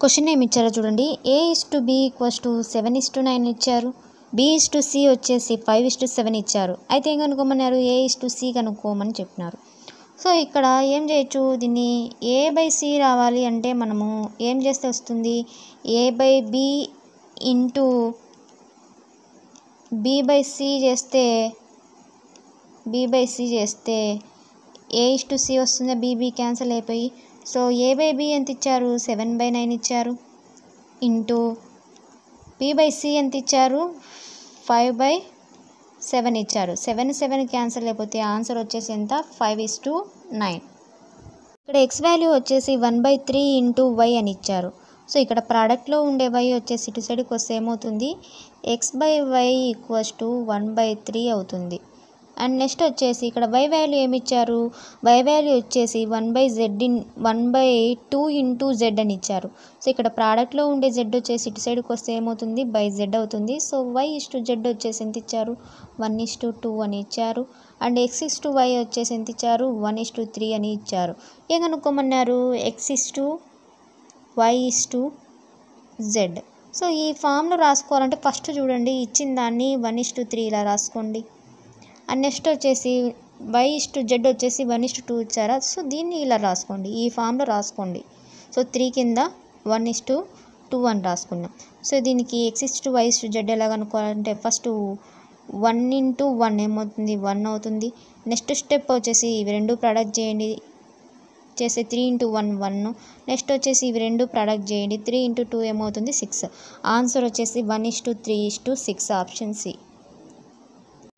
Question ఏమి ఇచ్చారో చూడండి. A is to B equals to seven is to nine ఇచ్చారు. బి ఇస్ టు సి వచ్చేసి ఫైవ్ ఇస్ టు సెవెన్ ఇచ్చారు. అయితే ఏం కనుక్కోమన్నారు? ఏ ఇస్ టు సి కనుక్కోమని చెప్పినారు. సో ఇక్కడ ఏం చేయొచ్చు? దీన్ని ఏ బై సి రావాలి అంటే మనము ఏం చేస్తే వస్తుంది? A by B into B by C చేస్తే బి బై సి చేస్తే ఏ ఇస్ టు సి వస్తుంది? బీబీ క్యాన్సిల్ అయిపోయి సో ఏ బై బి ఎంత ఇచ్చారు? సెవెన్ బై నైన్ ఇచ్చారు. ఇంటూ పి బై సి ఎంత ఇచ్చారు? ఫైవ్ బై సెవెన్ ఇచ్చారు. సెవెన్ సెవెన్ క్యాన్సర్ లేకపోతే ఆన్సర్ వచ్చేసి ఎంత? Five is to nine. ఇక్కడ ఎక్స్ వాల్యూ వచ్చేసి one by three into Y అని ఇచ్చారు. సో ఇక్కడ ప్రోడక్ట్లో ఉండే వై వచ్చేసి ఇటు సైడ్కి వస్తే ఏమవుతుంది? X by Y equals to one by three అవుతుంది. అండ్ నెక్స్ట్ వచ్చేసి ఇక్కడ వై వాల్యూ ఏమి ఇచ్చారు వై వాల్యూ వచ్చేసి one by Z in one by two into Z అని ఇచ్చారు. సో ఇక్కడ ప్రోడక్ట్లో ఉండే జెడ్ వచ్చేసి ఇటు సైడ్కి వస్తే ఏమవుతుంది? బై జెడ్ అవుతుంది. So Y is to Z వచ్చేసి ఎంత ఇచ్చారు? వన్ ఇస్ టు టూ అని ఇచ్చారు. And X is to Y వచ్చేసి ఎంత ఇచ్చారు? వన్ ఇస్ టు త్రీ అని ఇచ్చారు. ఏం కనుక్కోమన్నారు? X is to Y is to Z so ఈ ఫామ్లో రాసుకోవాలంటే ఫస్ట్ చూడండి. ఇచ్చిన దాన్ని వన్ ఇస్ టు త్రీ ఇలా రాసుకోండి. అండ్ నెక్స్ట్ వచ్చేసి వై ఇస్ టు జెడ్ వచ్చేసి వన్ ఇస్టు టూ ఇచ్చారా? సో దీన్ని ఇలా రాసుకోండి. ఈ ఫామ్లో రాసుకోండి. సో త్రీ కింద వన్ ఇస్టు టూ అని రాసుకున్నాం సో దీనికి X is to Y is to Z ఎలా కనుక్కోవాలంటే ఫస్ట్ వన్ ఇంటూ వన్ ఏమవుతుంది? వన్ అవుతుంది. నెక్స్ట్ స్టెప్ వచ్చేసి ఇవి రెండు ప్రొడక్ట్ చేయండి. చేస్తే three into one one next వచ్చేసి ఇవి రెండు ప్రొడక్ట్ చేయండి. త్రీ ఇంటూ టూ ఏమవుతుంది? సిక్స్ ఆన్సర్ వచ్చేసి one is to three is to six option C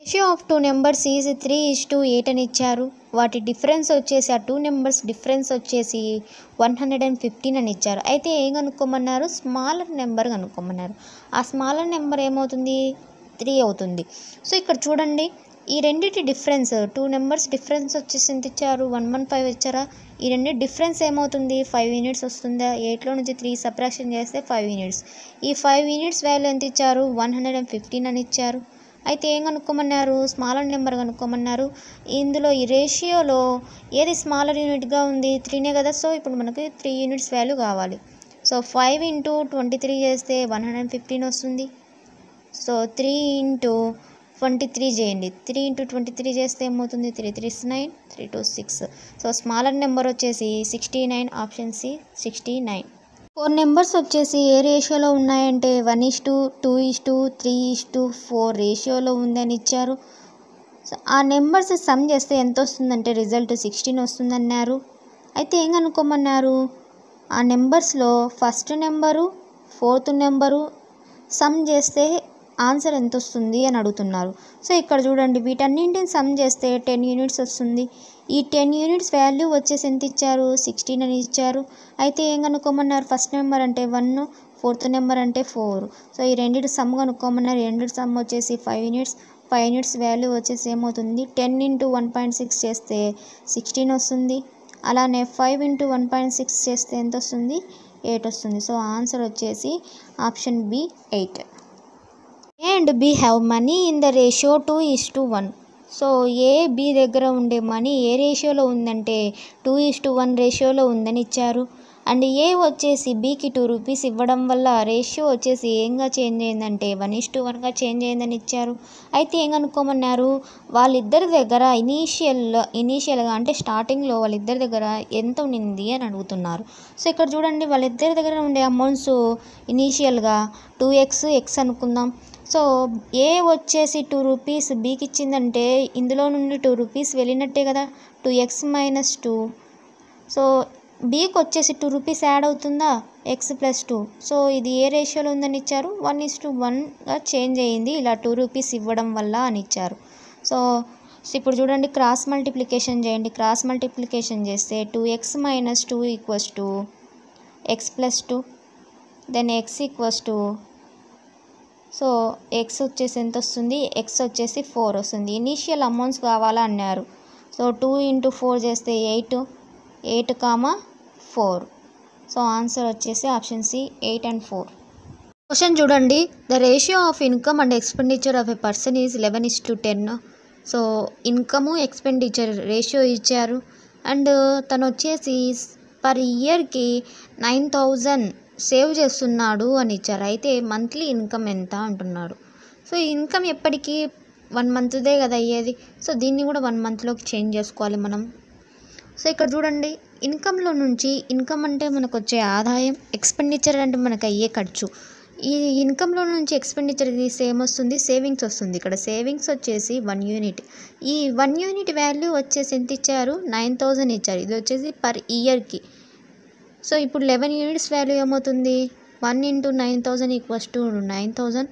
ratio of two numbers is three is to eight అని ఇచ్చారు. వాటి డిఫరెన్స్ వచ్చేసి ఆ టూ నెంబర్స్ డిఫరెన్స్ వచ్చేసి వన్ హండ్రెడ్ అండ్ ఫిఫ్టీన్ అని ఇచ్చారు. అయితే ఏం కనుక్కోమన్నారు? స్మాలర్ నెంబర్ కనుక్కోమన్నారు. ఆ స్మాలర్ నెంబర్ ఏమవుతుంది? త్రీ అవుతుంది. సో ఇక్కడ చూడండి. ఈ రెండింటి డిఫరెన్స్ టూ నెంబర్స్ డిఫరెన్స్ వచ్చేసి ఎంత ఇచ్చారు? వన్ వన్ ఫైవ్ ఇచ్చారా? ఈ రెండు డిఫరెన్స్ ఏమవుతుంది? ఫైవ్ యూనిట్స్ వస్తుందా? ఎయిట్లో నుంచి త్రీ సపరేషన్ చేస్తే ఫైవ్ యూనిట్స్ ఈ ఫైవ్ యూనిట్స్ వాల్యూ ఎంత ఇచ్చారు? వన్ హండ్రెడ్ అండ్ ఫిఫ్టీన్ అని ఇచ్చారు. అయితే ఏం కనుక్కోమన్నారు? Smaller number కనుక్కోమన్నారు. ఇందులో ఈ రేషియోలో ఏది స్మాలర్ యూనిట్గా ఉంది? త్రీనే కదా. సో ఇప్పుడు మనకి త్రీ యూనిట్స్ వాల్యూ కావాలి. So five into twenty three చేస్తే వన్ హండ్రెడ్ ఫిఫ్టీన్ వస్తుంది. So three into twenty three చేయండి. త్రీ ఇంటూ ట్వంటీ త్రీ చేస్తే ఏమవుతుంది? Three three nine three two six so smaller number వచ్చేసి sixty nine option c sixty nine four numbers వచ్చేసి ఏ రేషియోలో ఉన్నాయంటే one is to two is to three is to four రేషియోలో ఉందని ఇచ్చారు. ఆ నెంబర్స్ సమ్ చేస్తే ఎంత వస్తుందంటే రిజల్ట్ సిక్స్టీన్ వస్తుందన్నారు. అయితే ఏం అనుకోమన్నారు? ఆ నెంబర్స్లో first number fourth number sum చేస్తే ఆన్సర్ ఎంత వస్తుంది అని అడుగుతున్నారు. సో ఇక్కడ చూడండి వీటన్నింటిని సమ్ చేస్తే టెన్ యూనిట్స్ వస్తుంది. ఈ టెన్ యూనిట్స్ వాల్యూ వచ్చేసి ఎంత ఇచ్చారు? సిక్స్టీన్ అని ఇచ్చారు. అయితే ఏం కనుక్కోమన్నారు? ఫస్ట్ నెంబర్ అంటే వన్ ఫోర్త్ నెంబర్ అంటే ఫోర్. సో ఈ రెండింటి సమ్ కనుక్కోమన్నారు. రెండింటి సమ్ వచ్చేసి five units. Five units value వచ్చేసి ఏమవుతుంది? Ten into one point six చేస్తే సిక్స్టీన్ వస్తుంది. అలానే five into one point six చేస్తే ఎంత వస్తుంది? ఎయిట్ వస్తుంది. సో ఆన్సర్ వచ్చేసి option B eight. And B have money in the ratio two is to one so A B దగ్గర ఉండే మనీ ఏ రేషియోలో ఉందంటే టూ ఈస్ టు వన్ రేషియోలో ఉందని ఇచ్చారు. అండ్ ఏ వచ్చేసి బీకి టూ రూపీస్ ఇవ్వడం వల్ల రేషియో వచ్చేసి ఏంగా చేంజ్ అయిందంటే వన్ ఇస్ టు వన్గా చేంజ్ అయిందని ఇచ్చారు. అయితే ఏం వాళ్ళిద్దరి దగ్గర ఇనీషియల్ ఇనీషియల్గా అంటే స్టార్టింగ్లో వాళ్ళిద్దరి దగ్గర ఎంత ఉండింది అని అడుగుతున్నారు. సో ఇక్కడ చూడండి వాళ్ళిద్దరి దగ్గర ఉండే అమౌంట్స్ ఇనీషియల్గా టూ ఎక్స్ ఎక్స్ అనుకుందాం. సో ఏ వచ్చేసి టూ రూపీస్ బీకి ఇచ్చిందంటే ఇందులో నుండి టూ రూపీస్ వెళ్ళినట్టే కదా two X minus two so బీకి వచ్చేసి టూ రూపీస్ యాడ్ అవుతుందా ఎక్స్ ప్లస్ టూ సో ఇది ఏ రేషియోలో ఉందని ఇచ్చారు? వన్ ఇస్ టు వన్గా చేంజ్ అయ్యింది ఇలా టూ రూపీస్ ఇవ్వడం వల్ల అని ఇచ్చారు. సో ఇప్పుడు చూడండి క్రాస్ మల్టిప్లికేషన్ చేయండి. క్రాస్ మల్టిప్లికేషన్ చేస్తే two X minus two equals to X plus two then X equals to so X వచ్చేసి ఎంత వస్తుంది ఎక్స్ వచ్చేసి ఫోర్ వస్తుంది. ఇనీషియల్ అమౌంట్స్ కావాలన్నారు. సో టూ ఇంటూ ఫోర్ చేస్తే eight eight comma four so answer వచ్చేసి option C eight and four question చూడండి. The ratio of income and expenditure of a person is eleven is to ten so income expenditure ratio ఇచ్చారు. And తను వచ్చేసి per ఇయర్కి nine thousand save చేస్తున్నాడు అని ఇచ్చారు. అయితే మంత్లీ ఇన్కమ్ ఎంత అంటున్నాడు సో ఈ ఇన్కమ్ ఎప్పటికీ వన్ మంత్దే కదా అయ్యేది. సో దీన్ని కూడా వన్ మంత్లోకి చేంజ్ చేసుకోవాలి మనం. సో ఇక్కడ చూడండి. ఇన్కంలో నుంచి ఇన్కమ్ అంటే మనకు వచ్చే ఆదాయం ఎక్స్పెండిచర్ అంటే మనకు అయ్యే ఖర్చు. ఈ ఇన్కంలో నుంచి ఎక్స్పెండిచర్ తీస్తే ఏమొస్తుంది? సేవింగ్స్ వస్తుంది. ఇక్కడ సేవింగ్స్ వచ్చేసి వన్ యూనిట్. ఈ వన్ యూనిట్ వాల్యూ వచ్చేసి ఎంత ఇచ్చారు? నైన్ థౌజండ్ ఇచ్చారు. ఇది వచ్చేసి పర్ ఇయర్కి. సో ఇప్పుడు లెవెన్ యూనిట్స్ వాల్యూ ఏమవుతుంది? One into nine thousand equals to nine thousand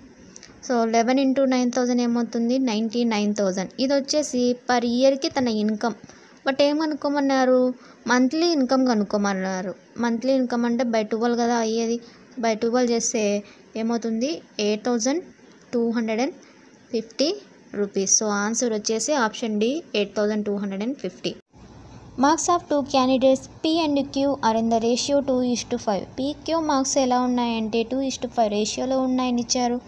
so eleven into nine thousand ఏమవుతుంది? నైంటీ నైన్ థౌజండ్ ఇది వచ్చేసి పర్ ఇయర్కి తన ఇన్కమ్ బట్ ఏమనుకోమన్నారు? మంత్లీ ఇన్కమ్ కనుక్కోమన్నారు. మంత్లీ ఇన్కమ్ అంటే బై ట్వెల్వ్ కదా అయ్యేది. బై ట్వెల్వ్ చేస్తే ఏమవుతుంది? Eight thousand two hundred and fifty rupees so answer వచ్చేసి option D eight thousand two hundred and fifty marks of two candidates P and Q are in the ratio two is to five. P Q marks ఎలా ఉన్నాయంటే two is to five రేషియోలో ఉన్నాయని ఇచ్చారు.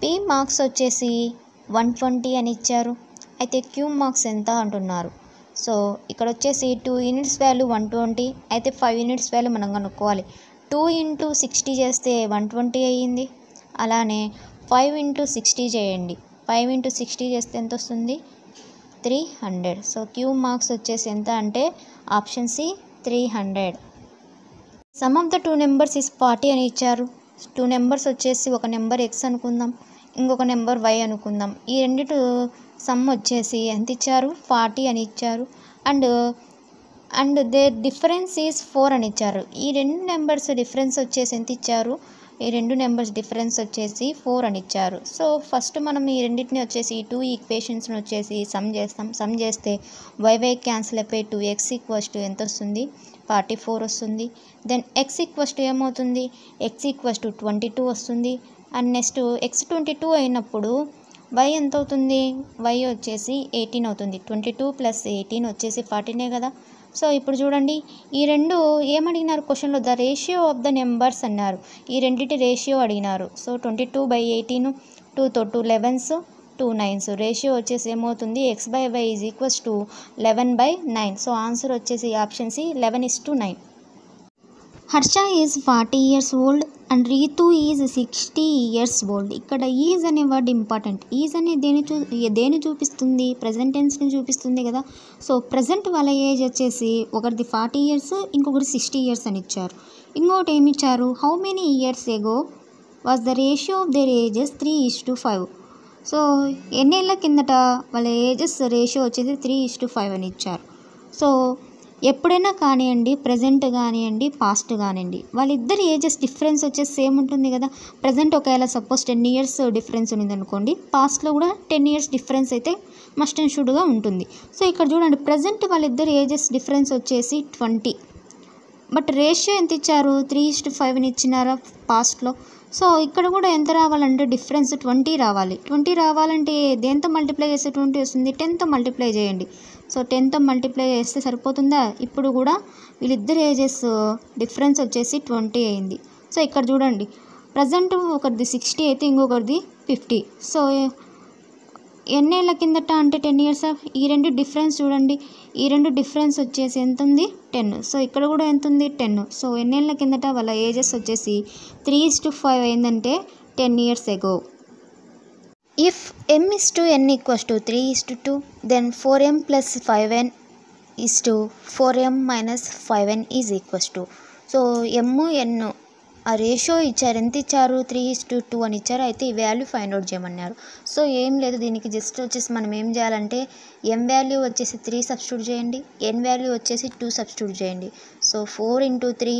P marks వచ్చేసి one twenty అని ఇచ్చారు. అయితే queue marks ఎంత అంటున్నారు? సో ఇక్కడ వచ్చేసి two units value one twenty అయితే ఫైవ్ యూనిట్స్ వాల్యూ మనం కనుక్కోవాలి. టూ ఇంటూ సిక్స్టీ చేస్తే వన్ ట్వంటీ అయ్యింది. అలానే ఫైవ్ ఇంటూ సిక్స్టీ చేయండి. ఫైవ్ ఇంటూ సిక్స్టీ చేస్తే ఎంత వస్తుంది? Three hundred. So Q marks వచ్చేసి ఎంత అంటే option C three hundred. Sum of the two numbers is forty అని ఇచ్చారు. టూ నెంబర్స్ వచ్చేసి ఒక నెంబర్ ఎక్స్ అనుకుందాం ఇంకొక నెంబర్ వై అనుకుందాం. ఈ రెండిటి సమ్ వచ్చేసి ఎంత ఇచ్చారు? ఫార్టీ అని ఇచ్చారు. And and their difference is four అని ఇచ్చారు. ఈ రెండు నెంబర్స్ డిఫరెన్స్ వచ్చేసి ఎంత ఇచ్చారు? ఈ రెండు నెంబర్స్ డిఫరెన్స్ వచ్చేసి ఫోర్ అని ఇచ్చారు. సో ఫస్ట్ మనం ఈ రెండింటిని వచ్చేసి టూ ఈక్వేషన్స్ని వచ్చేసి సమ్ చేస్తాం. సమ్ చేస్తే వైవై క్యాన్సిల్ అయిపోయి టూ ఎక్స్ ఈక్వల్స్ టు ఎంత వస్తుంది? ఫార్టీ ఫోర్ వస్తుంది. దెన్ ఎక్స్ ఈక్వల్స్ టు ఏమవుతుంది? X equals to twenty two వస్తుంది. And next X twenty two అయినప్పుడు వై ఎంత అవుతుంది? వై వచ్చేసి ఎయిటీన్ అవుతుంది. ట్వంటీ టూ ప్లస్ ఎయిటీన్ వచ్చేసి ఫార్టీనే కదా. సో ఇప్పుడు చూడండి ఈ రెండు ఏమడిగినారు? క్వశ్చన్లో the ratio of the numbers అన్నారు. ఈ రెండింటి రేషియో అడిగినారు. So twenty two by eighteen టూతో two elevens two nines. Ratio వచ్చేసి ఏమవుతుంది? X by Y is equals to eleven by nine so answer వచ్చేసి option C eleven is to nine Harsha is forty years old. And Ritu is sixty years old ఇక్కడ is అనే word important is అనే దేని చూ దేని చూపిస్తుంది? Present టెన్స్ని చూపిస్తుంది కదా. So present వాళ్ళ ఏజ్ వచ్చేసి ఒకరిది ఫార్టీ ఇయర్స్ ఇంకొకటి సిక్స్టీ ఇయర్స్ అని ఇచ్చారు. ఇంకోటి ఏమి ఇచ్చారు how many years ago was the ratio of their ages three is to five so ఎన్నేళ్ళ కిందట వాళ్ళ ఏజెస్ రేషియో వచ్చేసి త్రీ ఈజ్ టు ఫైవ్ అని ఇచ్చారు. సో ఎప్పుడైనా కానివ్వండి ప్రజెంట్ కానివ్వండి పాస్ట్ కానివ్వండి వాళ్ళిద్దరి ఏజెస్ డిఫరెన్స్ వచ్చేసి సేమ్ ఉంటుంది కదా. ప్రజెంట్ ఒకవేళ సపోజ్ టెన్ ఇయర్స్ డిఫరెన్స్ ఉంది అనుకోండి పాస్ట్లో కూడా టెన్ ఇయర్స్ డిఫరెన్స్ అయితే మస్ట్ అండ్ షుడ్గా ఉంటుంది. సో ఇక్కడ చూడండి ప్రజెంట్ వాళ్ళిద్దరి ఏజెస్ డిఫరెన్స్ వచ్చేసి ట్వంటీ బట్ రేషియో ఎంత ఇచ్చారు? త్రీ ఇస్ట్ ఫైవ్ని ఇచ్చినారా పాస్ట్లో సో ఇక్కడ కూడా ఎంత రావాలంటే డిఫరెన్స్ ట్వంటీ రావాలి. ట్వంటీ రావాలంటే దేంతో మల్టిప్లై చేస్తే ట్వంటీ వస్తుంది? టెన్తో మల్టిప్లై చేయండి. సో టెన్తో మల్టిప్లై చేస్తే సరిపోతుందా? ఇప్పుడు కూడా వీళ్ళిద్దరు ఏజెస్ డిఫరెన్స్ వచ్చేసి ట్వంటీ అయింది. సో ఇక్కడ చూడండి ప్రజెంట్ ఒకరిది సిక్స్టీ అయితే ఇంకొకరిది ఫిఫ్టీ. సో ఎన్నేళ్ళ కిందట అంటే టెన్ ఇయర్స్ ఈ రెండు డిఫరెన్స్ చూడండి ఈ రెండు డిఫరెన్స్ వచ్చేసి ఎంత ఉంది టెన్. సో ఇక్కడ కూడా ఎంత ఉంది టెన్. సో ఎన్నేళ్ళ కిందట వాళ్ళ ఏజెస్ వచ్చేసి త్రీ ఇస్ టు ఫైవ్ అయిందంటే ten years ago. If M is to N equals to three is to two then four M plus five N is to four M minus five N is equals to so M N ఆ ratio ఇచ్చారు. ఎంత ఇచ్చారు? Three is to two అని ఇచ్చారు. అయితే ఈ value find out చేయమన్నారు. So ఏం లేదు. దీనికి జస్ట్ వచ్చేసి మనం ఏం చేయాలంటే ఎం వాల్యూ వచ్చేసి త్రీ సబ్స్టిట్యూట్ చేయండి. ఎన్ వాల్యూ వచ్చేసి టూ సబ్స్టిట్యూట్ చేయండి. So four into three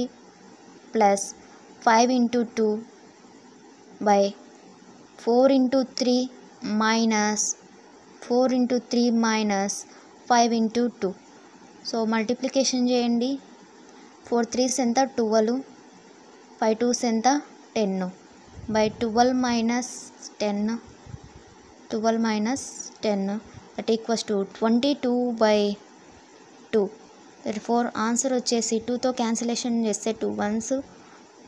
plus five into two by four into three minus four into three minus five into two. So multiplication చేయండి. ఫోర్ త్రీస్ ఎంత? ట్వెల్వ్. ఫైవ్ టూస్ ఎంత? Ten. By twelve minus ten. Twelve minus ten. That equals to twenty two by two. Four answer వచ్చేసి టూతో cancellation చేస్తే two ones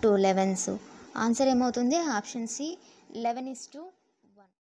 two elevens. Answer ఏమవుతుంది? Option C eleven is to